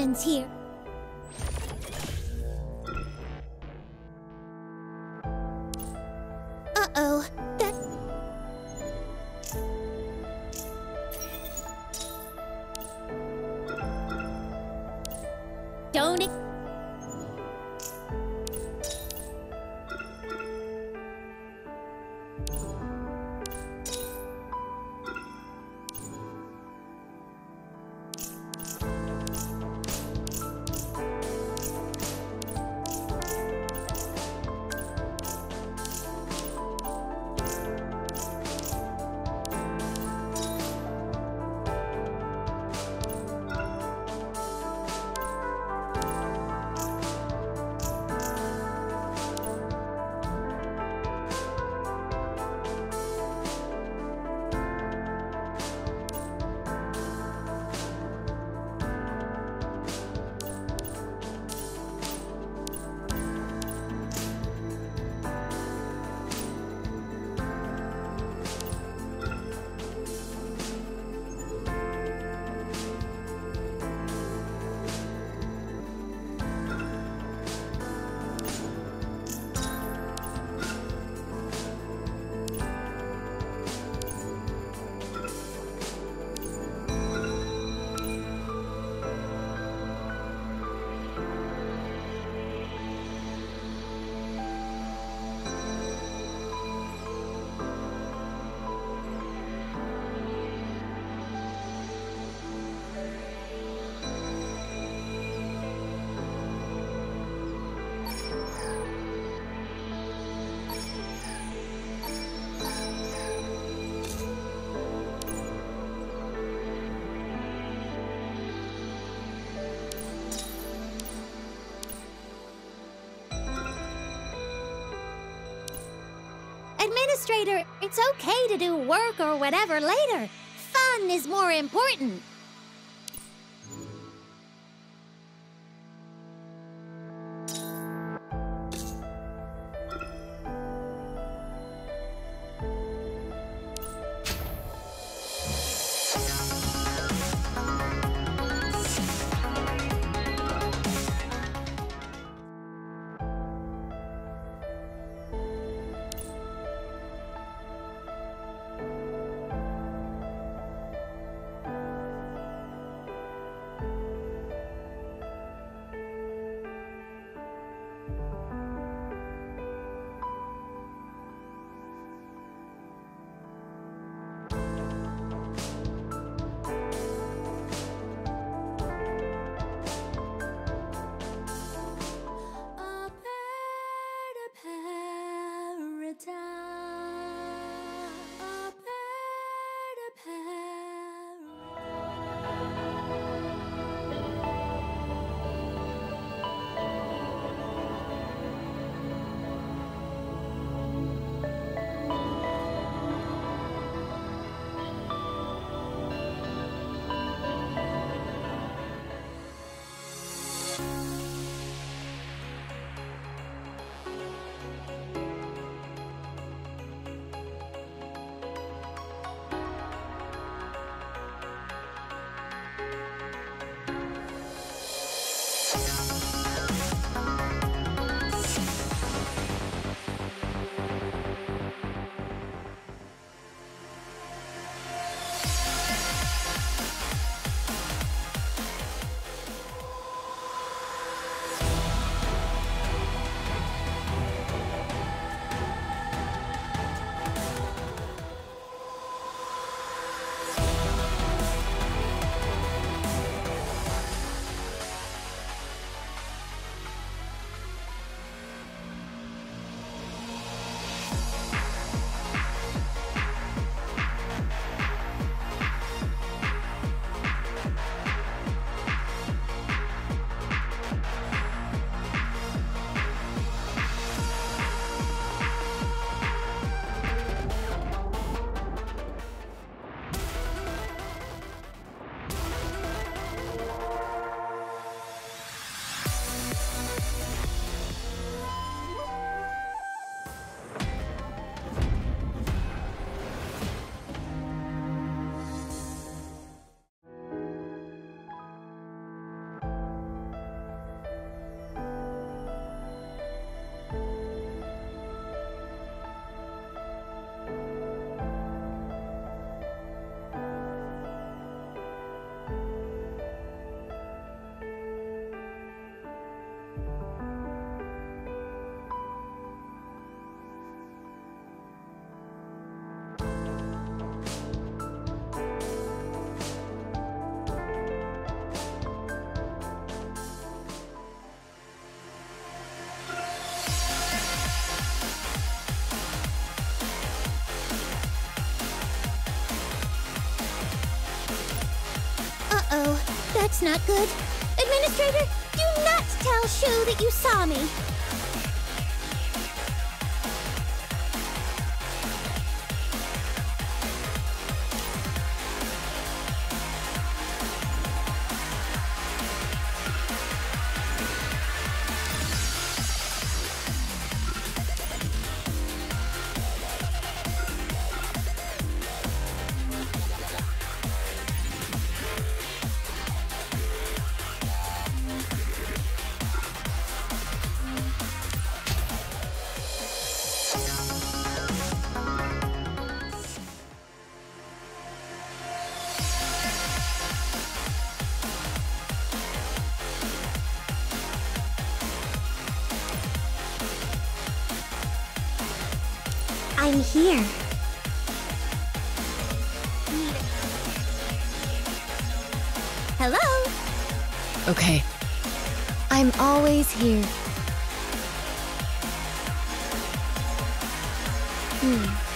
Here. Uh-oh, Administrator, it's okay to do work or whatever later. Fun is more important. That's not good. Administrator, do not tell Shu that you saw me. I'm here. Hello? Okay. I'm always here. Hmm.